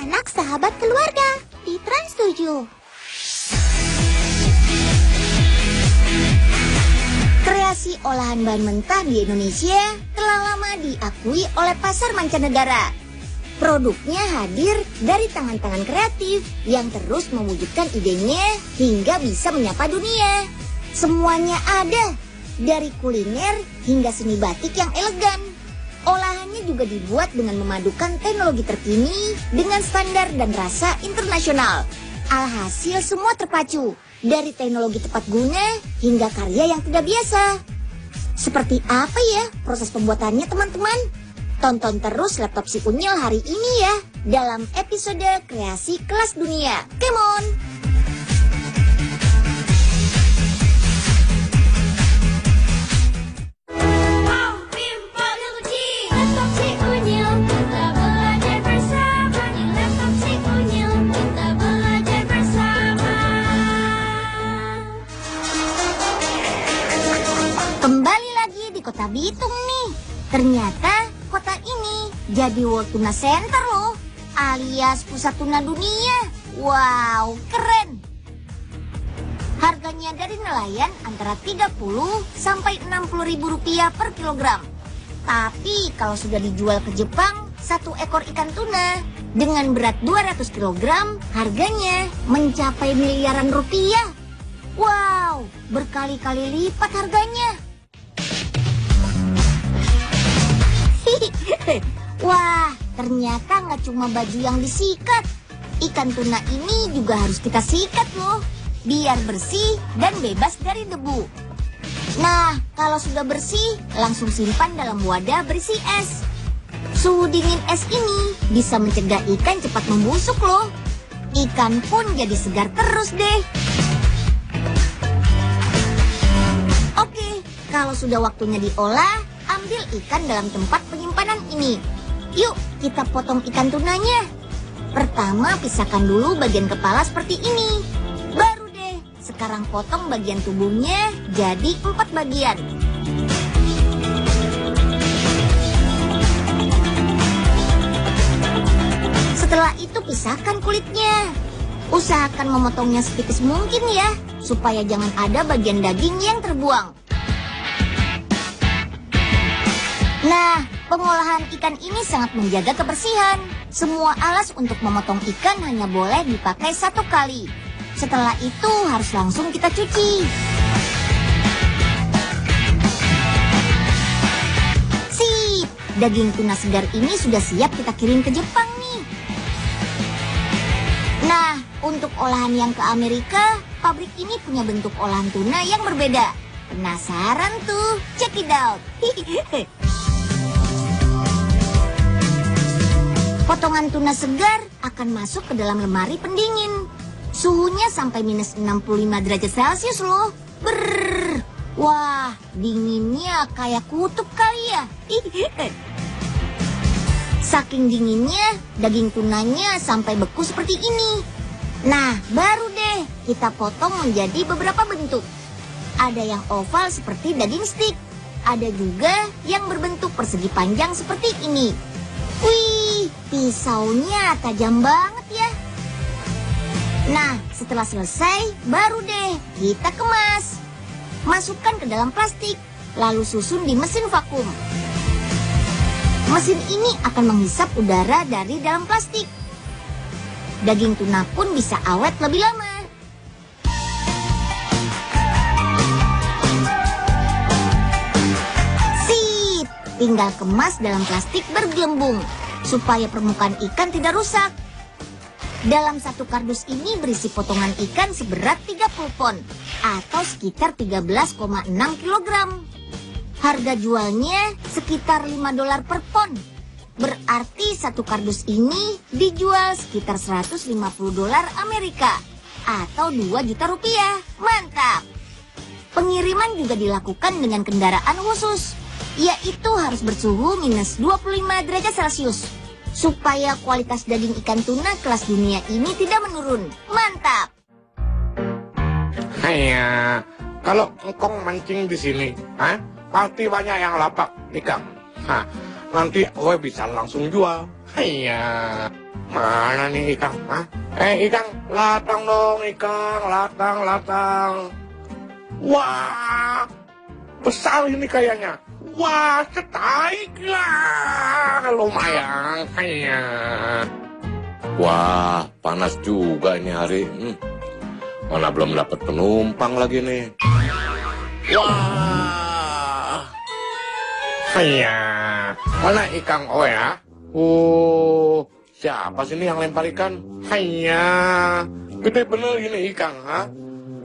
anak sahabat keluarga di Trans 7. Kreasi olahan bahan mentah di Indonesia telah lama diakui oleh pasar mancanegara. Produknya hadir dari tangan-tangan kreatif yang terus mewujudkan idenya hingga bisa menyapa dunia. Semuanya ada, dari kuliner hingga seni batik yang elegan. Olahannya juga dibuat dengan memadukan teknologi terkini dengan standar dan rasa internasional. Alhasil semua terpacu, dari teknologi tepat guna hingga karya yang tidak biasa. Seperti apa ya proses pembuatannya teman-teman? Tonton terus laptop si Unyil hari ini ya dalam episode kreasi kelas dunia. Come on! Kota Bitung nih. Ternyata kota ini jadi World Tuna Center loh, alias pusat tuna dunia. Wow, keren. Harganya dari nelayan antara 30 sampai 60 ribu rupiah per kilogram. Tapi kalau sudah dijual ke Jepang, satu ekor ikan tuna dengan berat 200 kilogram harganya mencapai miliaran rupiah. Wow, berkali-kali lipat harganya. Wah, ternyata nggak cuma baju yang disikat. Ikan tuna ini juga harus kita sikat loh, biar bersih dan bebas dari debu. Nah, kalau sudah bersih, langsung simpan dalam wadah berisi es. Suhu dingin es ini bisa mencegah ikan cepat membusuk loh. Ikan pun jadi segar terus deh. Oke, kalau sudah waktunya diolah, ambil ikan dalam tempat penyimpanan ini. Yuk, kita potong ikan tunanya. Pertama, pisahkan dulu bagian kepala seperti ini. Baru deh, sekarang potong bagian tubuhnya jadi empat bagian. Setelah itu pisahkan kulitnya. Usahakan memotongnya setipis mungkin ya, supaya jangan ada bagian daging yang terbuang. Nah, pengolahan ikan ini sangat menjaga kebersihan. Semua alas untuk memotong ikan hanya boleh dipakai satu kali. Setelah itu harus langsung kita cuci. Sip, daging tuna segar ini sudah siap kita kirim ke Jepang nih. Nah, untuk olahan yang ke Amerika, pabrik ini punya bentuk olahan tuna yang berbeda. Penasaran tuh? Check it out. Potongan tuna segar akan masuk ke dalam lemari pendingin. Suhunya sampai minus 65 derajat Celcius loh. Brrr. Wah, dinginnya kayak kutub kali ya. Saking dinginnya, daging tunanya sampai beku seperti ini. Nah, baru deh kita potong menjadi beberapa bentuk. Ada yang oval seperti daging stick. Ada juga yang berbentuk persegi panjang seperti ini. Wih, pisaunya tajam banget ya. Nah, setelah selesai, baru deh kita kemas. Masukkan ke dalam plastik, lalu susun di mesin vakum. Mesin ini akan menghisap udara dari dalam plastik. Daging tuna pun bisa awet lebih lama. Sip, tinggal kemas dalam plastik bergelembung supaya permukaan ikan tidak rusak. Dalam satu kardus ini berisi potongan ikan seberat 30 pon atau sekitar 13,6 kg. Harga jualnya sekitar 5 dolar per pon. Berarti satu kardus ini dijual sekitar 150 dolar Amerika atau 2 juta rupiah. Mantap! Pengiriman juga dilakukan dengan kendaraan khusus, yaitu harus bersuhu minus 25 derajat Celcius supaya kualitas daging ikan tuna kelas dunia ini tidak menurun. Mantap! Hanya kalau engkong mancing di sini, ah, pasti banyak yang lapak ikan. Hah, nanti gue bisa langsung jual. Iya. Mana nih Ikang? Hah? Eh Ikang, latang dong Ikang, latang, latang. Wah, besar ini kayaknya. Wah, setaik lah. Lumayan kayaknya. Wah, panas juga ini hari. Hmm. Mana belum dapat penumpang lagi nih. Wah. Iya. Mana ikan oh ya? Oh, siapa sih ini yang lempar ikan? Iya. Gede bener ini ikan, ha?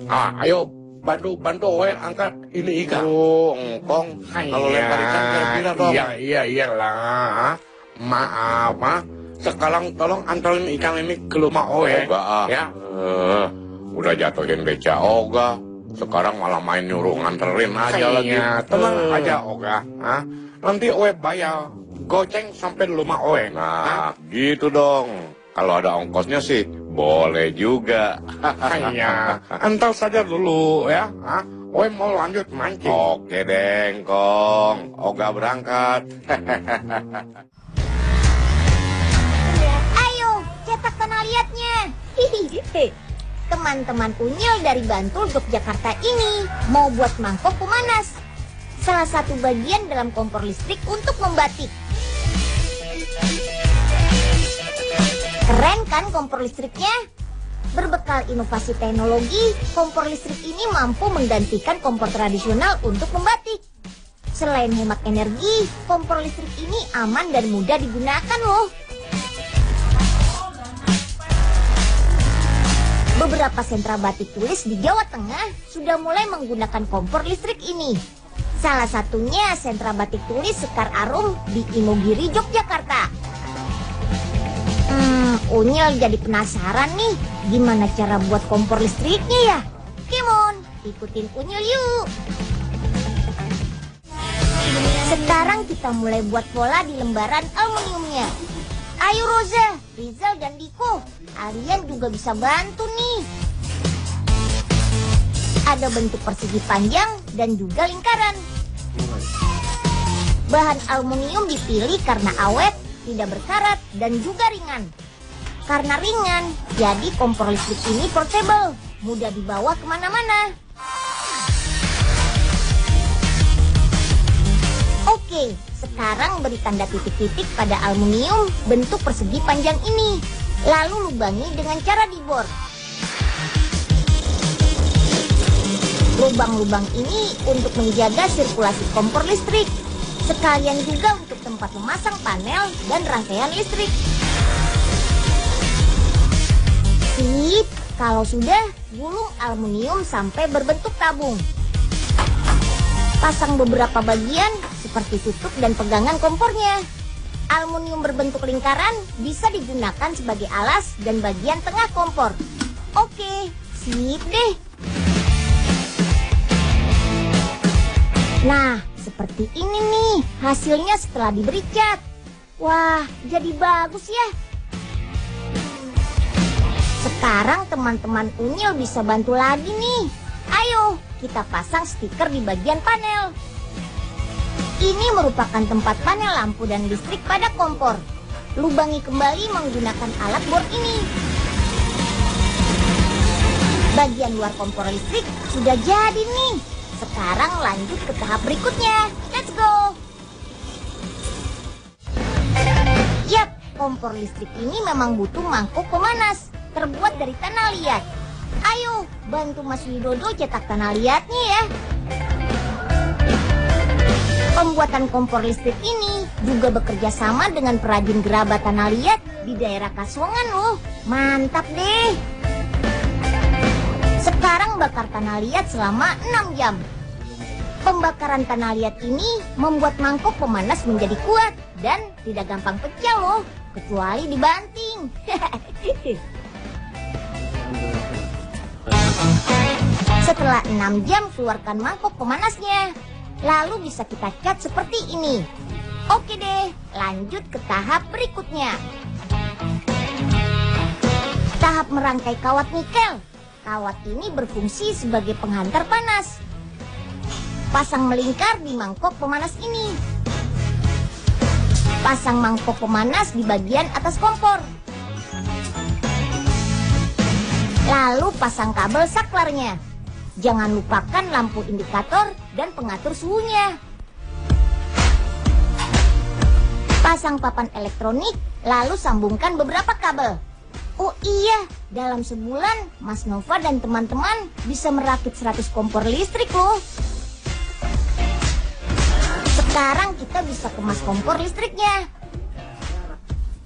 Ah, ayo bantu bantu oe angkat ini ikan. Oh, engkong. Kalau lempar ikan kira-kira dong. Iya, iya, iyalah. Maaf, ha? Sekarang tolong antarin ikan ini ke rumah oe. Oga ah. Ya. Eh, udah jatuhin beca Oga. Sekarang malah main nyuruh nganterin aja lagi. Iya, tenang Eh. aja Oga. Ha? Nanti Oe bayar goceng sampai rumah Oe. Nah, gitu dong. Kalau ada ongkosnya sih, boleh juga. Iya, entar saja dulu ya. Ha? Oe mau lanjut mancing. Oke, Dengkong. Oga berangkat. Ayo, cetak tanah liatnya. Hihihi. Teman-teman unyil dari Bantul, Yogyakarta ini mau buat mangkok pemanas. Salah satu bagian dalam kompor listrik untuk membatik. Keren kan kompor listriknya? Berbekal inovasi teknologi, kompor listrik ini mampu menggantikan kompor tradisional untuk membatik. Selain hemat energi, kompor listrik ini aman dan mudah digunakan loh. Beberapa sentra batik tulis di Jawa Tengah sudah mulai menggunakan kompor listrik ini. Salah satunya sentra batik tulis Sekar Arum di Imogiri, Yogyakarta. Hmm, Unyil jadi penasaran nih, gimana cara buat kompor listriknya ya? Kimon, ikutin Unyil yuk. Sekarang kita mulai buat pola di lembaran aluminiumnya. Ayo Roza, Rizal dan Diko, kalian juga bisa bantu nih. Ada bentuk persegi panjang dan juga lingkaran. Bahan aluminium dipilih karena awet, tidak berkarat, dan juga ringan. Karena ringan, jadi kompor listrik ini portable, mudah dibawa ke mana-mana. Oke, sekarang beri tanda titik-titik pada aluminium bentuk persegi panjang ini. Lalu lubangi dengan cara dibor. Lubang-lubang ini untuk menjaga sirkulasi kompor listrik. Sekalian juga untuk tempat memasang panel dan rangkaian listrik. Sip, kalau sudah, gulung aluminium sampai berbentuk tabung. Pasang beberapa bagian seperti tutup dan pegangan kompornya. Aluminium berbentuk lingkaran bisa digunakan sebagai alas dan bagian tengah kompor. Oke, sip deh. Nah, seperti ini nih hasilnya setelah diberi cat. Wah, jadi bagus ya. Sekarang teman-teman Unyil bisa bantu lagi nih. Ayo, kita pasang stiker di bagian panel. Ini merupakan tempat panel lampu dan listrik pada kompor. Lubangi kembali menggunakan alat bor ini. Bagian luar kompor listrik sudah jadi nih. Sekarang lanjut ke tahap berikutnya. Let's go! Yap, kompor listrik ini memang butuh mangkuk pemanas terbuat dari tanah liat. Ayo, bantu Mas Widodo cetak tanah liatnya ya. Pembuatan kompor listrik ini juga bekerja sama dengan perajin gerabah tanah liat di daerah Kaswangan loh. Mantap deh. Sekarang bakar tanah liat selama 6 jam. Pembakaran tanah liat ini membuat mangkok pemanas menjadi kuat dan tidak gampang pecah loh, kecuali dibanting. Setelah 6 jam keluarkan mangkok pemanasnya. Lalu bisa kita cat seperti ini. Oke deh, lanjut ke tahap berikutnya. Tahap merangkai kawat nikel. Kawat ini berfungsi sebagai penghantar panas. Pasang melingkar di mangkok pemanas ini. Pasang mangkok pemanas di bagian atas kompor. Lalu pasang kabel saklarnya. Jangan lupakan lampu indikator dan pengatur suhunya. Pasang papan elektronik, lalu sambungkan beberapa kabel. Oh iya, dalam sebulan Mas Nova dan teman-teman bisa merakit 100 kompor listrik loh. Sekarang kita bisa kemas kompor listriknya.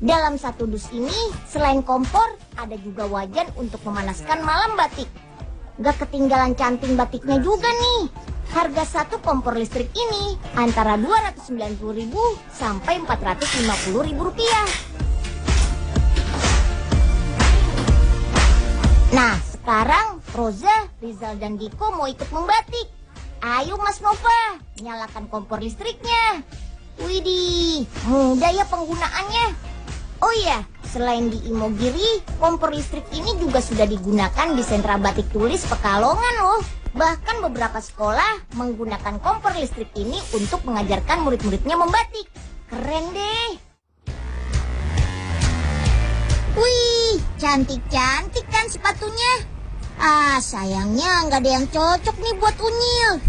Dalam satu dus ini, selain kompor, ada juga wajan untuk memanaskan malam batik. Gak ketinggalan canting batiknya juga nih. Harga satu kompor listrik ini antara 290.000 sampai 450.000 rupiah. Nah, sekarang Roza, Rizal, dan Diko mau ikut membatik. Ayo Mas Nova, nyalakan kompor listriknya. Widih, mudah ya penggunaannya. Oh iya, selain di Imogiri, kompor listrik ini juga sudah digunakan di sentra batik tulis Pekalongan loh. Bahkan beberapa sekolah menggunakan kompor listrik ini untuk mengajarkan murid-muridnya membatik. Keren deh. Wih, cantik-cantik kan sepatunya. Ah, sayangnya nggak ada yang cocok nih buat Unyil.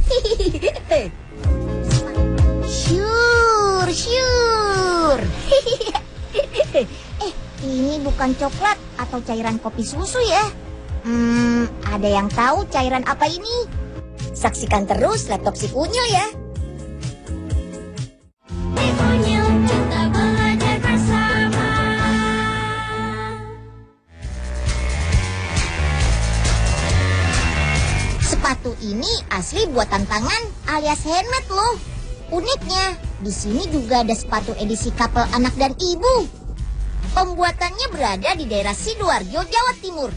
Sure, sure. eh, ini bukan coklat atau cairan kopi susu ya? Hmm, ada yang tahu cairan apa ini? Saksikan terus laptop si kunyil ya. Ini asli buatan tangan alias handmade loh. Uniknya, di sini juga ada sepatu edisi couple anak dan ibu. Pembuatannya berada di daerah Sidoarjo, Jawa Timur.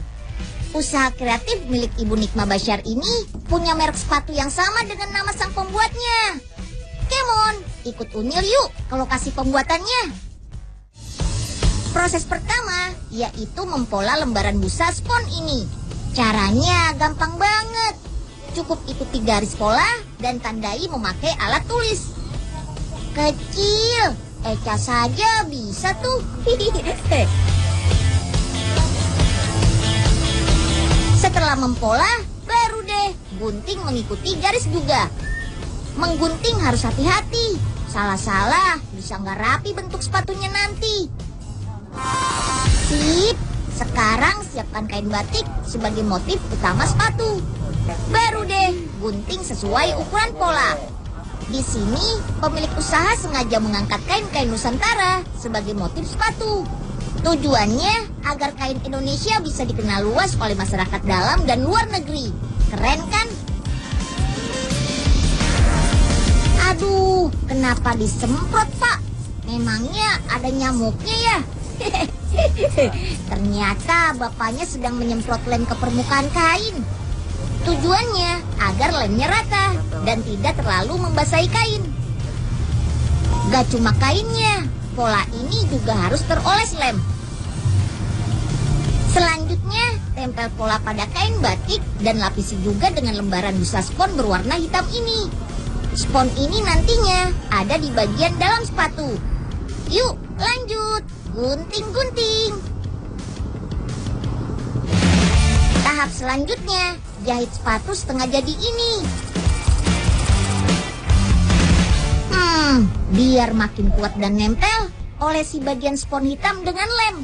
Usaha kreatif milik Ibu Nikma Bashar ini punya merek sepatu yang sama dengan nama sang pembuatnya. Kemon, ikut Unil yuk ke lokasi pembuatannya. Proses pertama yaitu mempola lembaran busa spon ini. Caranya gampang banget. Cukup ikuti garis pola dan tandai memakai alat tulis. Kecil, Eca saja bisa tuh. Setelah mempola, baru deh gunting mengikuti garis juga. Menggunting harus hati-hati. Salah-salah bisa nggak rapi bentuk sepatunya nanti. Sip, sekarang siapkan kain batik sebagai motif utama sepatu. Baru deh gunting sesuai ukuran pola. Di sini, pemilik usaha sengaja mengangkat kain-kain Nusantara sebagai motif sepatu. Tujuannya agar kain Indonesia bisa dikenal luas oleh masyarakat dalam dan luar negeri. Keren kan? Aduh, kenapa disemprot, Pak? Memangnya ada nyamuknya ya? Ternyata bapaknya sedang menyemprot lem ke permukaan kain. Tujuannya agar lemnya rata dan tidak terlalu membasahi kain. Gak cuma kainnya, pola ini juga harus teroles lem. Selanjutnya, tempel pola pada kain batik dan lapisi juga dengan lembaran busa spon berwarna hitam ini. Spon ini nantinya ada di bagian dalam sepatu. Yuk, lanjut. Gunting-gunting. Tahap selanjutnya, jahit sepatu setengah jadi ini. Hmm, biar makin kuat dan nempel, olesi bagian spon hitam dengan lem.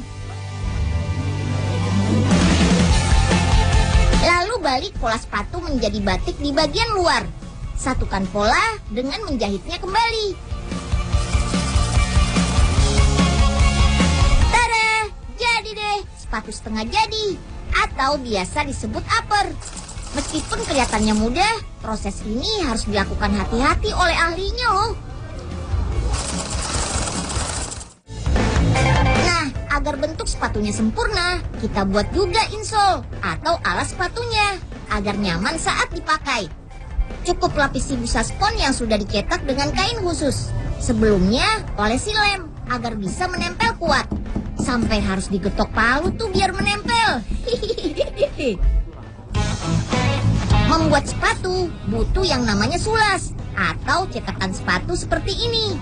Lalu balik pola sepatu menjadi batik di bagian luar. Satukan pola dengan menjahitnya kembali. Tada! Jadi deh, sepatu setengah jadi. Atau biasa disebut upper. Meskipun kelihatannya mudah, proses ini harus dilakukan hati-hati oleh ahlinya loh. Nah, agar bentuk sepatunya sempurna, kita buat juga insole atau alas sepatunya agar nyaman saat dipakai. Cukup lapisi busa spon yang sudah dicetak dengan kain khusus. Sebelumnya, olesi lem agar bisa menempel kuat. Sampai harus digetok palu tuh biar menempel. Membuat sepatu butuh yang namanya sulas atau cetakan sepatu seperti ini.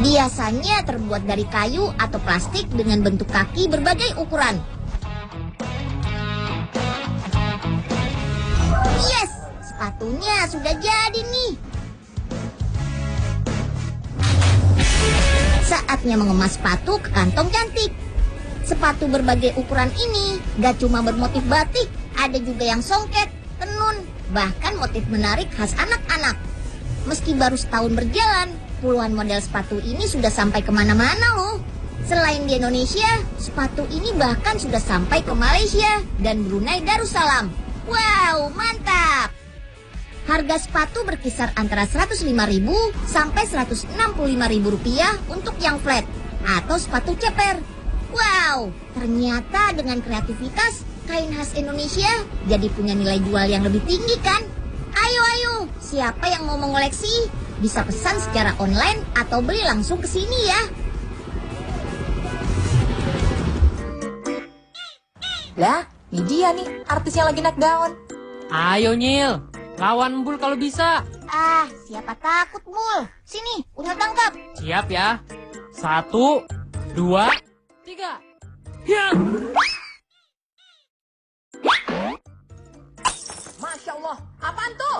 Biasanya terbuat dari kayu atau plastik dengan bentuk kaki berbagai ukuran. Yes, sepatunya sudah jadi nih. Saatnya mengemas sepatu ke kantong cantik. Sepatu berbagai ukuran ini gak cuma bermotif batik, ada juga yang songket, tenun, bahkan motif menarik khas anak-anak. Meski baru setahun berjalan, puluhan model sepatu ini sudah sampai ke mana-mana loh. Selain di Indonesia, sepatu ini bahkan sudah sampai ke Malaysia dan Brunei Darussalam. Wow, mantap! Harga sepatu berkisar antara 105.000 sampai 165.000 rupiah untuk yang flat atau sepatu ceper. Wow, ternyata dengan kreativitas kain khas Indonesia jadi punya nilai jual yang lebih tinggi kan? Ayo ayo, siapa yang mau mengoleksi bisa pesan secara online atau beli langsung ke sini ya. Lah, ini dia nih artis yang lagi naik daun. Ayo Nyil, lawan Bul kalau bisa. Ah, siapa takut, Mul? Sini, udah tangkap. Siap ya. Satu, dua, tiga. Ya. Masya Allah, apaan tuh?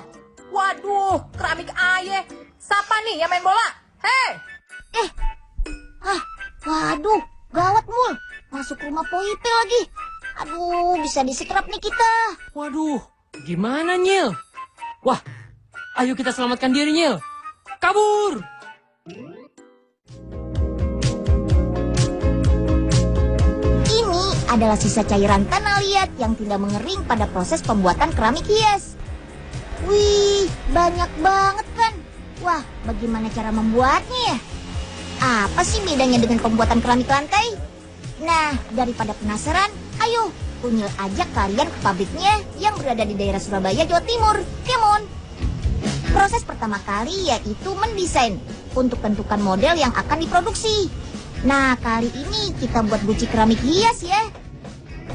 Waduh, keramik aye. Siapa nih yang main bola? Hei! Ah, waduh, gawat, Mul. Masuk rumah Poipe lagi. Aduh, bisa disekrap nih kita. Waduh, gimana Nyil? Wah, ayo kita selamatkan diri Nyil. Kabur! Ini adalah sisa cairan tanah liat yang tidak mengering pada proses pembuatan keramik hias. Wih, banyak banget kan? Wah, bagaimana cara membuatnya ya? Apa sih bedanya dengan pembuatan keramik lantai? Nah, daripada penasaran, ayo kunyil aja kalian ke pabriknya yang berada di daerah Surabaya, Jawa Timur. Come on! Proses pertama kali yaitu mendesain untuk tentukan model yang akan diproduksi. Nah, kali ini kita buat guci keramik hias ya.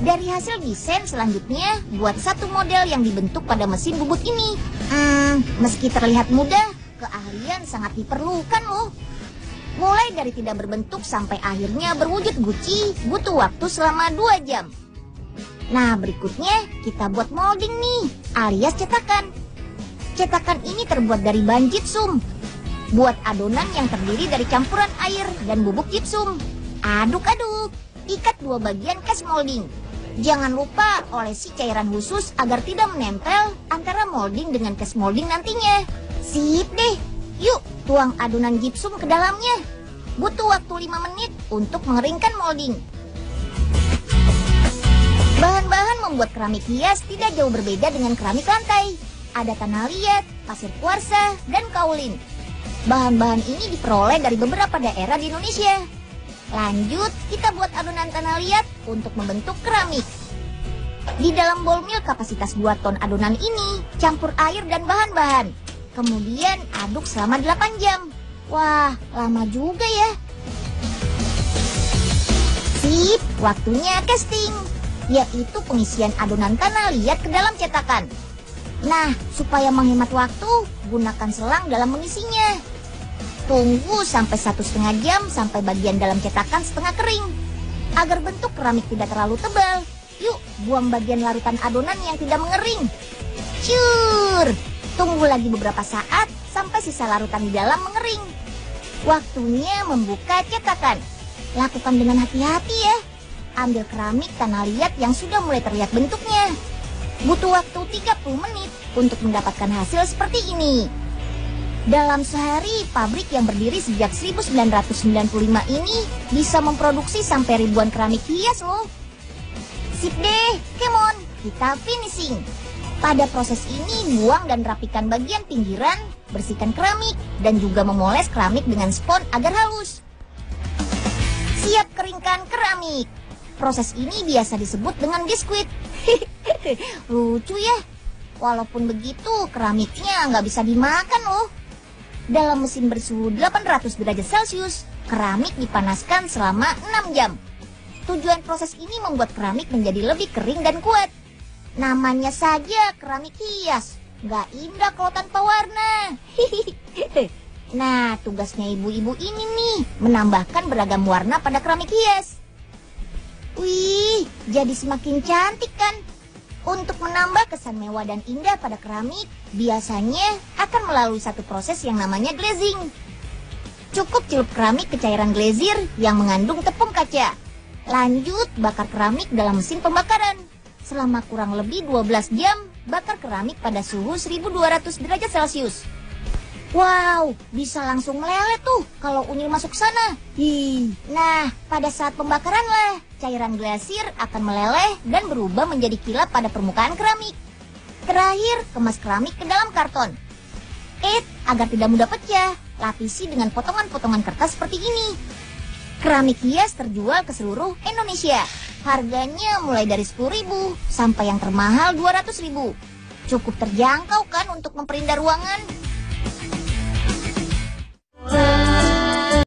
Dari hasil desain selanjutnya, buat satu model yang dibentuk pada mesin bubut ini. Hmm, meski terlihat mudah, keahlian sangat diperlukan loh. Mulai dari tidak berbentuk sampai akhirnya berwujud guci, butuh waktu selama 2 jam. Nah, berikutnya kita buat molding nih, alias cetakan. Cetakan ini terbuat dari bahan gypsum. Buat adonan yang terdiri dari campuran air dan bubuk gypsum. Aduk-aduk, ikat dua bagian cast molding. Jangan lupa olesi cairan khusus agar tidak menempel antara molding dengan cast molding nantinya. Sip deh, yuk tuang adonan gypsum ke dalamnya. Butuh waktu 5 menit untuk mengeringkan molding. Bahan-bahan membuat keramik hias tidak jauh berbeda dengan keramik lantai. Ada tanah liat, pasir kuarsa, dan kaulin. Bahan-bahan ini diperoleh dari beberapa daerah di Indonesia. Lanjut, kita buat adonan tanah liat untuk membentuk keramik. Di dalam bowl mil kapasitas 2 ton adonan ini, campur air dan bahan-bahan. Kemudian aduk selama 8 jam. Wah, lama juga ya. Sip, waktunya casting. Yaitu pengisian adonan tanah liat ke dalam cetakan. Nah, supaya menghemat waktu, gunakan selang dalam mengisinya. Tunggu sampai satu setengah jam sampai bagian dalam cetakan setengah kering. Agar bentuk keramik tidak terlalu tebal, yuk buang bagian larutan adonan yang tidak mengering. Cur! Tunggu lagi beberapa saat sampai sisa larutan di dalam mengering. Waktunya membuka cetakan. Lakukan dengan hati-hati ya. Ambil keramik tanah liat yang sudah mulai terlihat bentuknya. Butuh waktu 30 menit untuk mendapatkan hasil seperti ini. Dalam sehari, pabrik yang berdiri sejak 1995 ini bisa memproduksi sampai ribuan keramik hias loh. Sip deh, come on, kita finishing. Pada proses ini, buang dan rapikan bagian pinggiran, bersihkan keramik, dan juga memoles keramik dengan spon agar halus. Siap keringkan keramik. Proses ini biasa disebut dengan biskuit. Lucu ya. Walaupun begitu, keramiknya nggak bisa dimakan loh. Dalam mesin bersuhu 800 derajat Celcius, keramik dipanaskan selama 6 jam. Tujuan proses ini membuat keramik menjadi lebih kering dan kuat. Namanya saja keramik hias. Nggak indah kalau tanpa warna. Nah, tugasnya ibu-ibu ini nih, menambahkan beragam warna pada keramik hias. Wih, jadi semakin cantik kan? Untuk menambah kesan mewah dan indah pada keramik, biasanya akan melalui satu proses yang namanya glazing. Cukup celup keramik ke cairan glazier yang mengandung tepung kaca. Lanjut, bakar keramik dalam mesin pembakaran. Selama kurang lebih 12 jam, bakar keramik pada suhu 1200 derajat Celcius. Wow, bisa langsung meleleh tuh kalau unyil masuk sana. Hi. Nah, pada saat pembakaran lah, cairan glasir akan meleleh dan berubah menjadi kilap pada permukaan keramik. Terakhir, kemas keramik ke dalam karton. Eh, agar tidak mudah pecah, lapisi dengan potongan-potongan kertas seperti ini. Keramik hias terjual ke seluruh Indonesia. Harganya mulai dari 10.000 sampai yang termahal 200.000. Cukup terjangkau kan untuk memperindah ruangan?